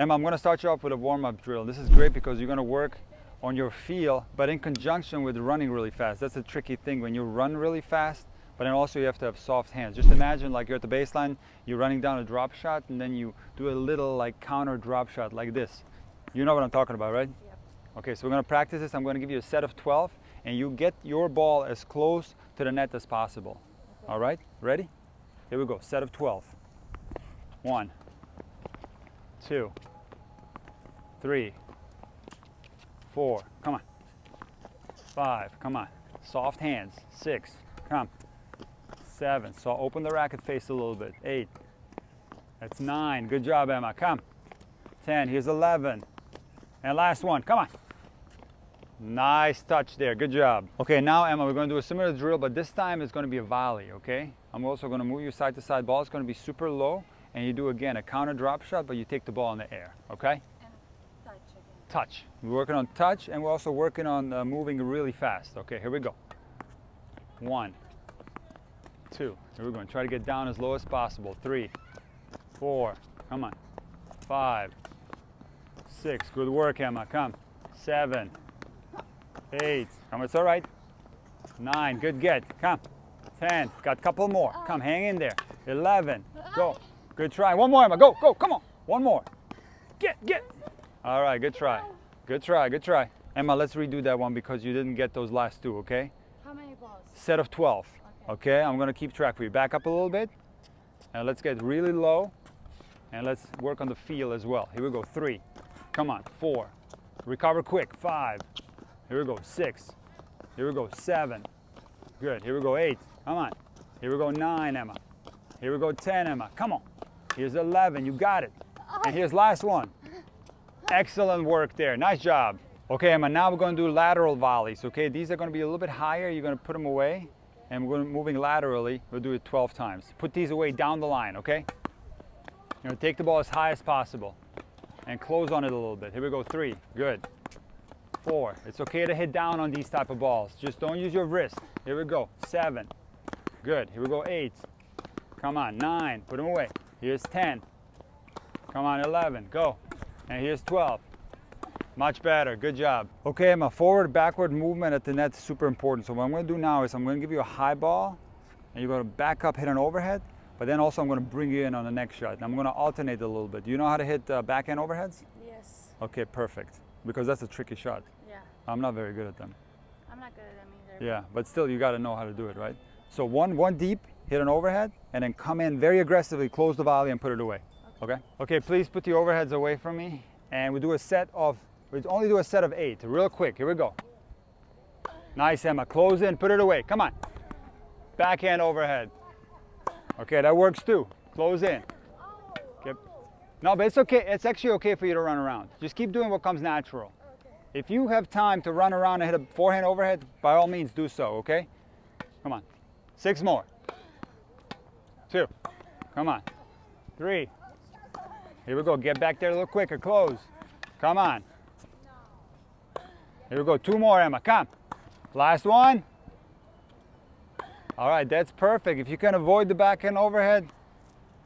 Ema, I'm gonna start you off with a warm-up drill. This is great because you're gonna work on your feel, but in conjunction with running really fast. That's a tricky thing when you run really fast, but then also you have to have soft hands. Just imagine like you're at the baseline, you're running down a drop shot, and then you do a little like counter drop shot like this. You know what I'm talking about, right? Yep. Okay, so we're gonna practice this. I'm gonna give you a set of 12, and you get your ball as close to the net as possible. Okay. All right, ready? Here we go, set of 12. One, two, three, four, come on. Five, come on. Soft hands, six, come. Seven, so open the racket face a little bit. Eight, that's nine, good job Ema, come. 10, here's 11. And last one, come on. Nice touch there, good job. Okay, now Ema, we're gonna do a similar drill, but this time it's gonna be a volley, okay? I'm also gonna move you side to side. Ball is gonna be super low, and you do again a counter drop shot, but you take the ball in the air, okay? And touch again. Touch. We're working on touch, and we're also working on uh, moving really fast. Okay, here we go. One, two. Here we're going. To try to get down as low as possible. Three, four. Come on. Five, six. Good work, Ema. Come. Seven, eight. Come. On, it's all right. Nine. Good get. Come. Ten. Got a couple more. Come. Hang in there. Eleven. Go. Good try. One more, Ema. Go. Go. Come on. One more. Get. Get. All right. Good try. Good try. Good try. Ema, let's redo that one because you didn't get those last two. Okay. How many balls? Set of 12. Okay. Okay, I'm gonna keep track for you. Back up a little bit. And let's get really low. And let's work on the feel as well. Here we go, three. Come on, four. Recover quick, five. Here we go, six. Here we go, seven. Good, here we go, eight. Come on. Here we go, nine, Ema. Here we go, 10, Ema. Come on. Here's 11, you got it. And here's last one. Excellent work there, nice job. Okay, Ema, now we're gonna do lateral volleys, okay? These are gonna be a little bit higher. You're gonna put them away and we're moving laterally. We'll do it 12 times. Put these away down the line, okay? You know, take the ball as high as possible and close on it a little bit. Here we go, three, good. Four, it's okay to hit down on these type of balls. Just don't use your wrist. Here we go, seven, good. Here we go, eight. Come on, nine, put them away. Here's 10. Come on, 11, go. And here's 12. Much better, good job. Okay, my forward, backward movement at the net is super important. So what I'm gonna do now is I'm gonna give you a high ball and you're gonna back up, hit an overhead, but then also I'm gonna bring you in on the next shot. And I'm gonna alternate a little bit. Do you know how to hit uh, backhand overheads? Yes. Okay, perfect. Because that's a tricky shot. Yeah. I'm not very good at them. I'm not good at them either. Yeah, but still you gotta know how to do it, right? So one, one deep, hit an overhead, and then come in very aggressively, close the volley and put it away. Okay? Okay, please put the overheads away from me. And we do a set of, we only do a set of eight, real quick. Here we go. Nice, Ema. Close in, put it away. Come on. Backhand overhead. Okay, that works too. Close in. Okay. No, but it's okay. It's actually okay for you to run around. Just keep doing what comes natural. If you have time to run around and hit a forehand overhead, by all means do so, okay? Come on. Six more. Two. Come on. Three. Here we go. Get back there a little quicker. Close. Come on. Here we go. Two more, Ema. Come. Last one. All right, that's perfect. If you can avoid the backhand overhead,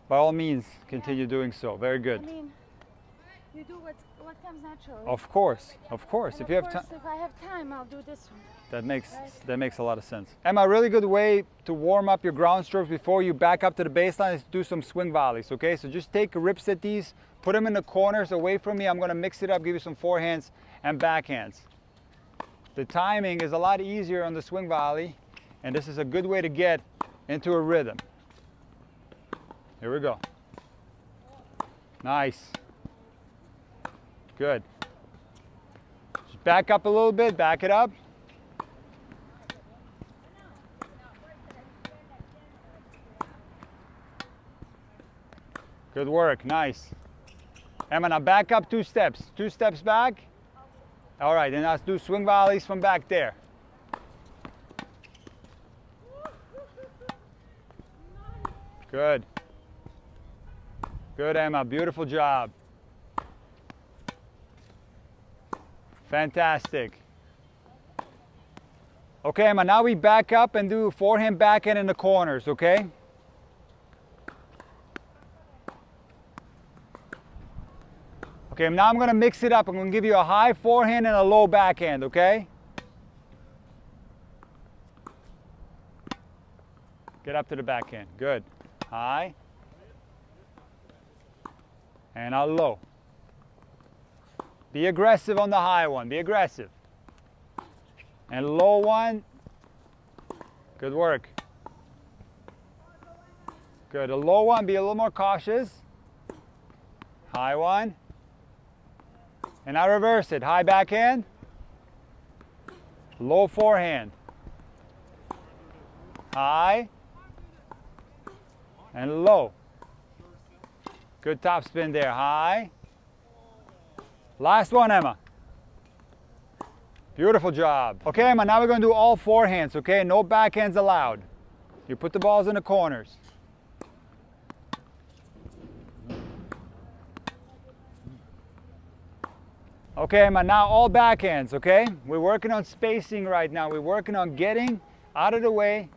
by all means, continue doing so. Very I good. mean, you do what what comes naturally. Of course, of course. And If of you have time, if I have time, I'll do this one. that makes Right. that makes a lot of sense. Ema, a really good way to warm up your ground strokes before you back up to the baseline is to do some swing volleys. Okay, so just take rips at these, put them in the corners away from me. I'm going to mix it up, give you some forehands and backhands. The timing is a lot easier on the swing volley, and this is a good way to get into a rhythm. Here we go. Nice. Good. Just back up a little bit, back it up. Good work, nice. Ema, now back up two steps. Two steps back. All right, then let's do swing volleys from back there. Good. Good, Ema. Beautiful job. Fantastic. Okay, Ema, now we back up and do forehand, backhand in the corners, okay? Okay, now I'm gonna mix it up. I'm gonna give you a high forehand and a low backhand, okay? Get up to the backhand, good. High. And a low. Be aggressive on the high one, be aggressive. And low one, good work. Good, a low one, be a little more cautious. High one. And now reverse it. High backhand. Low forehand. High. And low. Good top spin there. High. Last one, Ema. Beautiful job. Okay, Ema, now we're going to do all forehands, okay? No backhands allowed. You put the balls in the corners. Okay, Ema, now all backhands, okay? We're working on spacing right now. We're working on getting out of the way,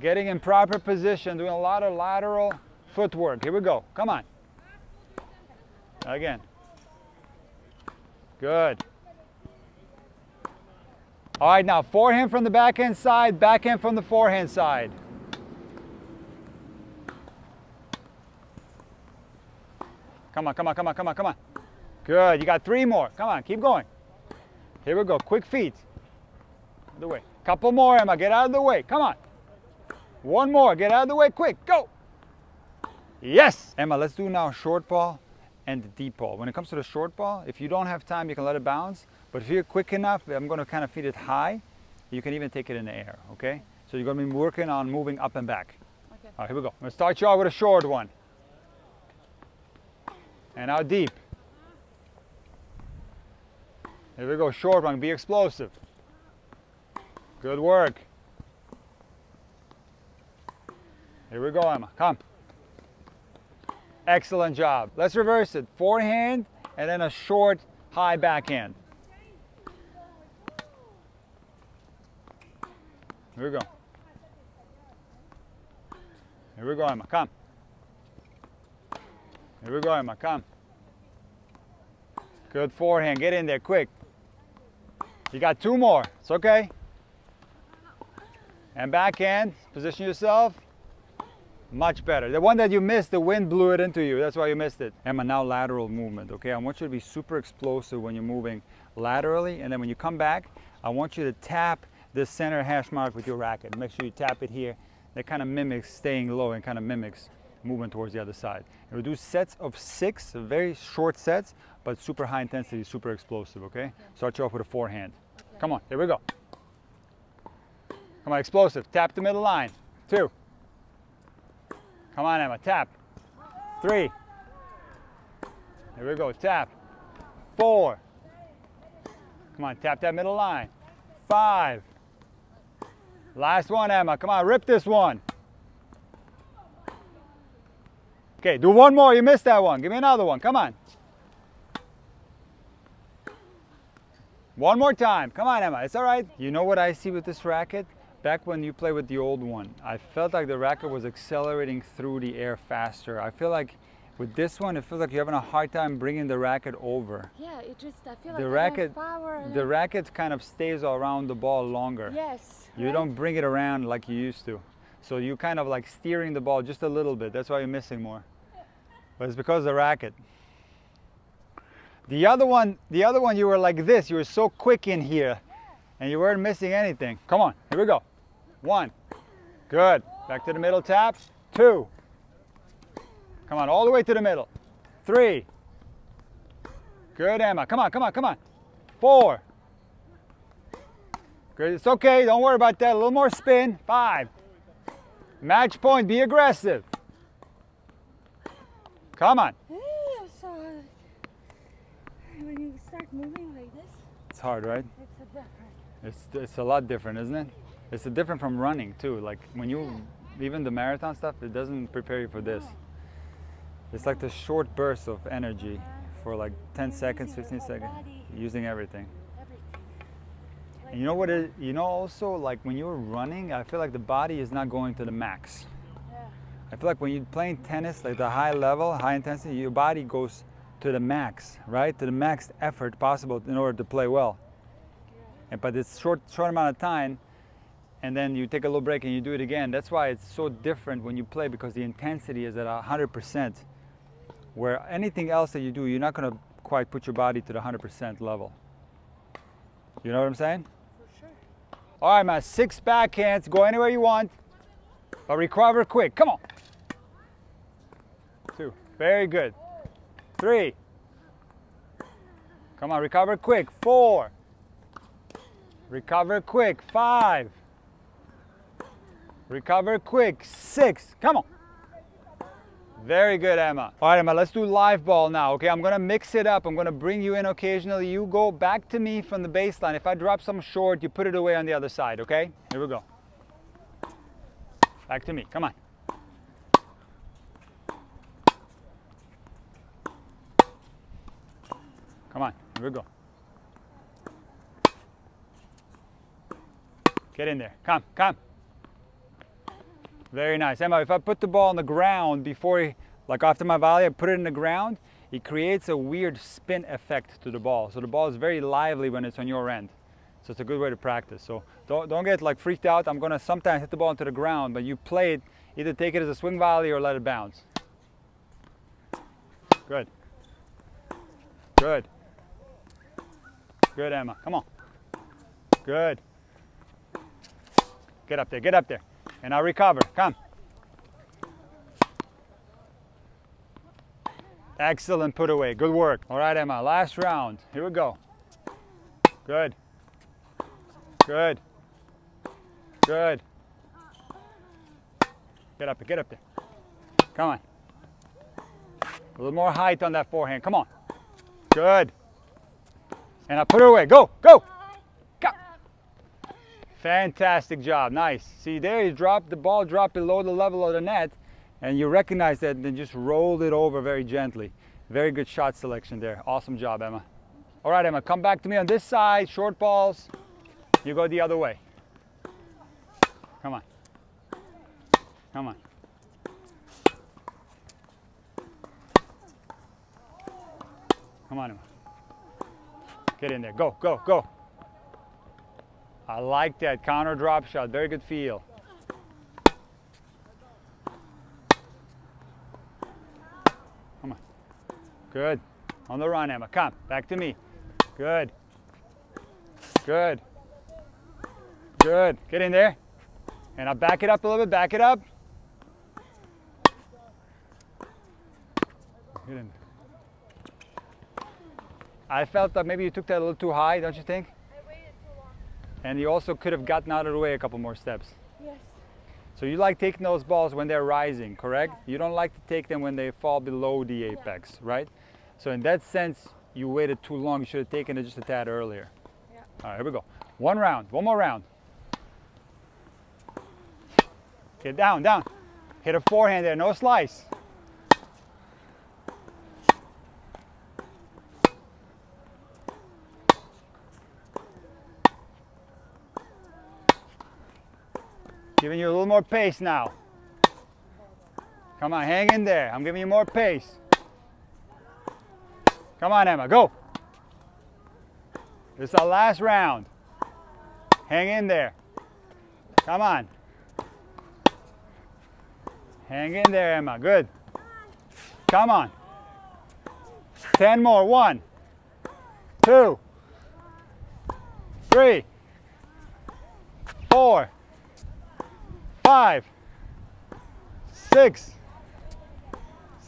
getting in proper position, doing a lot of lateral footwork. Here we go. Come on. Again. Good. All right, now forehand from the backhand side, backhand from the forehand side. Come on, come on, come on, come on, come on. Good, you got three more. Come on, keep going. Here we go, quick feet. The way. Couple more, Ema, get out of the way. Come on. One more, get out of the way, quick, go. Yes. Ema, let's do now short ball and the deep ball. When it comes to the short ball, if you don't have time, you can let it bounce. But if you're quick enough, I'm gonna kind of feed it high. You can even take it in the air, okay? So you're gonna be working on moving up and back. Okay. All right, here we go. I'm gonna start you out with a short one. And now deep. Here we go, short one, be explosive. Good work. Here we go, Ema, come. Excellent job. Let's reverse it. Forehand and then a short, high backhand. Here we go. Here we go, Ema, come. Here we go, Ema, come. Good forehand, get in there quick. You got two more, it's okay. And backhand, position yourself. Much better. The one that you missed, the wind blew it into you. That's why you missed it. Ema, now lateral movement, okay? I want you to be super explosive when you're moving laterally. And then when you come back, I want you to tap the center hash mark with your racket. Make sure you tap it here. That kind of mimics staying low and kind of mimics movement towards the other side. And we'll do sets of six, very short sets, but super high intensity, super explosive, okay? Start you off with a forehand. Come on, here we go. Come on, explosive. Tap the middle line. Two. Come on, Ema, tap. Three. Here we go, tap. Four. Come on, tap that middle line. Five. Last one, Ema. Come on, rip this one. Okay, do one more. You missed that one. Give me another one. Come on. One more time. Come on, Ema. It's all right. You know what I see with this racket? Back when you play with the old one, I felt like the racket was accelerating through the air faster. I feel like with this one, it feels like you're having a hard time bringing the racket over. Yeah, it just I feel like The have racket- power The racket kind of stays around the ball longer. Yes. You right? don't bring it around like you used to. So you kind of like steering the ball just a little bit. That's why you're missing more. But it's because of the racket. The other one, the other one you were like this. You were so quick in here and you weren't missing anything. Come on, here we go. One. Good. Back to the middle tap. Two. Come on, all the way to the middle. Three. Good, Ema. Come on, come on, come on. Four. Good. It's okay. Don't worry about that. A little more spin. Five. Match point. Be aggressive. Come on. Hey, so when you start moving like this, It's hard, right? it's a different. It's, it's a lot different, isn't it? It's different from running too. Like when you, even the marathon stuff, it doesn't prepare you for this. It's like the short bursts of energy for like 10 seconds, 15 seconds, using everything. And you know what? It, you know also like when you're running, I feel like the body is not going to the max. I feel like when you're playing tennis, like the high level, high intensity, your body goes to the max, right? To the max effort possible in order to play well. And but it's short short amount of time, and then you take a little break and you do it again. That's why it's so different when you play because the intensity is at hundred percent. Where anything else that you do, you're not gonna quite put your body to the hundred percent level. You know what I'm saying? For sure. All right, man. Six backhands. Go anywhere you want, but recover quick. Come on. Two. Very good. Three. Come on, recover quick. Four. Recover quick. Five. Recover quick. Six. Come on. Very good, Ema. All right, Ema, let's do live ball now, okay? I'm gonna mix it up. I'm gonna bring you in occasionally. You go back to me from the baseline. If I drop some short, you put it away on the other side, okay? Here we go. Back to me, come on. Come on, here we go. Get in there, come, come. Very nice. Ema, if I put the ball on the ground before, like after my volley, I put it in the ground, it creates a weird spin effect to the ball. So the ball is very lively when it's on your end. So it's a good way to practice. So don't, don't get like freaked out. I'm gonna sometimes hit the ball into the ground, but you play it, either take it as a swing volley or let it bounce. Good. Good. Good, Ema. Come on. Good. Get up there, get up there. And I'll recover. Come. Excellent put away. Good work. All right, Ema. Last round. Here we go. Good. Good. Good. Get up there. Get up there. Come on. A little more height on that forehand. Come on. Good. And I put her away. Go. Go. Fantastic job, nice. See there, you drop the ball drop below the level of the net and you recognize that and then just rolled it over very gently. Very good shot selection there. Awesome job, Ema. All right, Ema, come back to me on this side, short balls. You go the other way. Come on. Come on. Come on, Ema. Get in there. Go, go, go. I like that counter drop shot. Very good feel. Come on. Good. On the run, Ema. Come. Back to me. Good. Good. Good. Get in there. And I'll back it up a little bit. Back it up. Get in. I felt that maybe you took that a little too high, don't you think? And you also could have gotten out of the way a couple more steps. Yes. So you like taking those balls when they're rising, correct? You don't like to take them when they fall below the apex, right? So in that sense, you waited too long. You should have taken it just a tad earlier. Yeah. All right, here we go. One round, one more round. Get down, down. Hit a forehand there, no slice. Giving you a little more pace now. Come on, hang in there. I'm giving you more pace. Come on, Ema, go. This is our last round. Hang in there. Come on. Hang in there, Ema. Good. Come on. 10 more. One, two, three, four, five, six,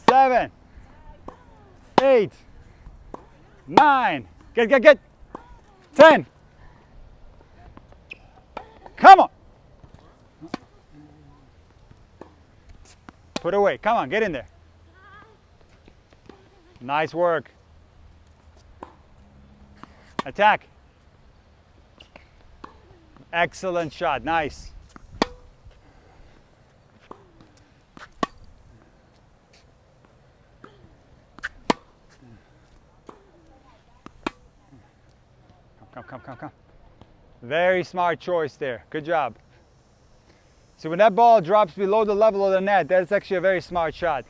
seven, eight, nine. Get, get, get. Ten. Come on. Put away. Come on, get in there. Nice work. Attack. Excellent shot. Nice. Come, come, come. Very smart choice there. Good job. See, when that ball drops below the level of the net, that's actually a very smart shot.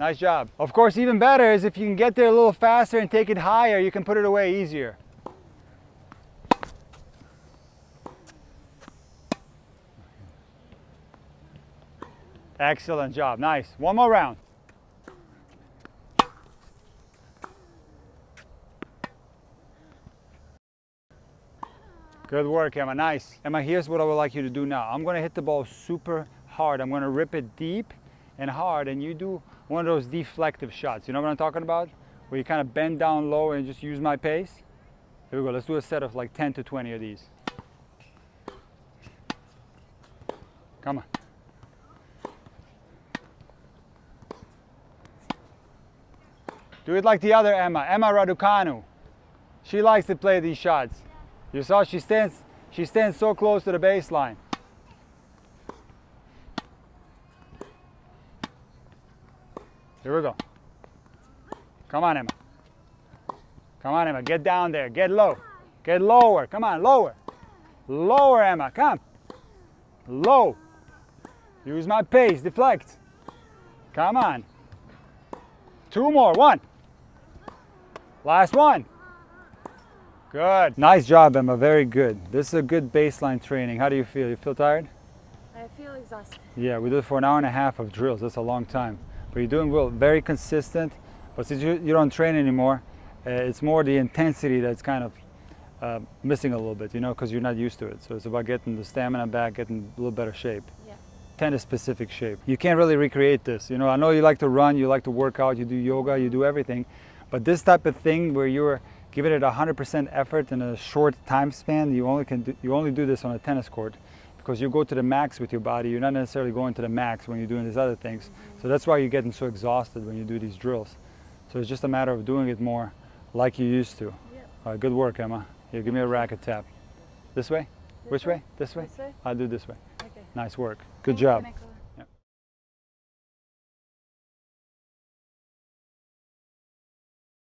Nice job. Of course, even better is if you can get there a little faster and take it higher, you can put it away easier. Excellent job. Nice. One more round. Good work, Ema. Nice. Ema, here's what I would like you to do now. I'm to hit the ball super hard. I'm going to rip it deep and hard, and you do one of those deflective shots. You know what I'm talking about? Where you kind of bend down low and just use my pace. Here we go. Let's do a set of like 10 to 20 of these. Come on. Do it like the other Emma, Emma Raducanu. She likes to play these shots. You saw she stands she stands so close to the baseline. Here we go. Come on, Ema. Come on, Ema. Get down there. Get low. Get lower. Come on, lower. Lower, Ema. Come. Low. Use my pace. Deflect. Come on. Two more. One. Last one. Good. Nice job, Ema. Very good. This is a good baseline training. How do you feel? You feel tired? I feel exhausted. Yeah, we did it for an hour and a half of drills. That's a long time. But you're doing well. Very consistent. But since you, you don't train anymore, uh, it's more the intensity that's kind of uh, missing a little bit, you know, because you're not used to it. So it's about getting the stamina back, getting a little better shape. Yeah. Tennis specific shape. You can't really recreate this. You know, I know you like to run, you like to work out, you do yoga, you do everything. But this type of thing where you're giving it 100% effort in a short time span, you only can do, you only do this on a tennis court because you go to the max with your body. You're not necessarily going to the max when you're doing these other things. So that's why you're getting so exhausted when you do these drills. So it's just a matter of doing it more like you used to. Yeah. All right, good work, Ema. Here, give me a racket tap. This way? This Which way? This way? This way? I'll do this way. Okay. Nice work. Good job. can I close